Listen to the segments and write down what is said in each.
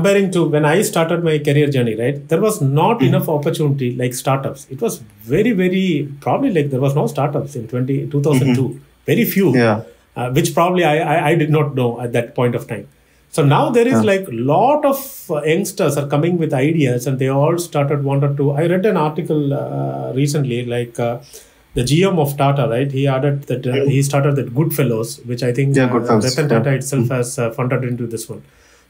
comparing to when I started my career journey, right? There was not Mm-hmm. enough opportunity like startups. It was very, very probably like there was no startups in 20, 2002. Very few. Mm-hmm. Yeah. Uh, which probably I, I I did not know at that point of time. So now there is Yeah. like lot of uh, youngsters are coming with ideas, and they all started wanted to. I read an article uh, recently, like uh, the GM of Tata, right? He added that uh, he started that Goodfellows, which I think Yeah, uh, Ratan yeah. Tata itself has uh, funded into this one.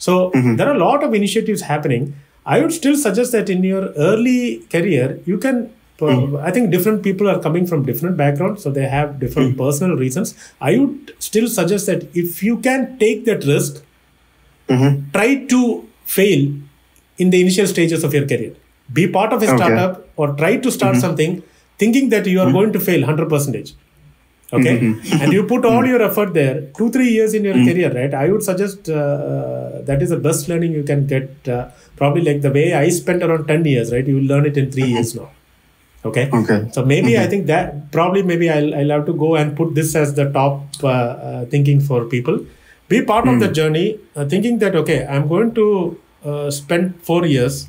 So Mm-hmm. there are a lot of initiatives happening. I would still suggest that in your early career, you can. Mm-hmm. I think different people are coming from different backgrounds, so they have different Mm-hmm. personal reasons. I would still suggest that if you can take that risk, Mm-hmm. try to fail in the initial stages of your career. Be part of a Okay. Mm-hmm. startup or try to start something thinking that you are going to fail 100%. Okay. Mm-hmm. and you put all your effort there, two, three years in your career, right? I would suggest uh, uh, that is the best learning you can get. Uh, probably like the way I spent around 10 years, right? You will learn it in 3 years now. Okay. Okay. So maybe I think that probably maybe I'll, I'll have to go and put this as the top uh, uh, thinking for people. Be part of the journey, uh, thinking that okay, I'm going to uh, spend four years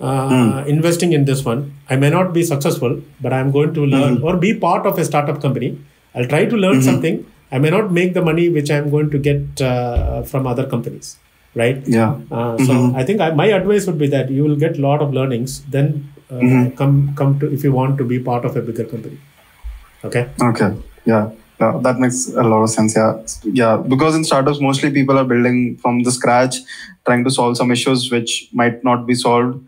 uh, investing in this one. I may not be successful, but I'm going to learn or be part of a startup company. I'll try to learn something. I may not make the money which I'm going to get uh, from other companies, right? Yeah. Uh, so I think I, my advice would be that you will get a lot of learnings. Then uh, come come to if you want to be part of a bigger company. Okay. Okay. Yeah. Yeah, that makes a lot of sense. Yeah. Yeah. Because in startups, mostly people are building from the scratch, trying to solve some issues which might not be solved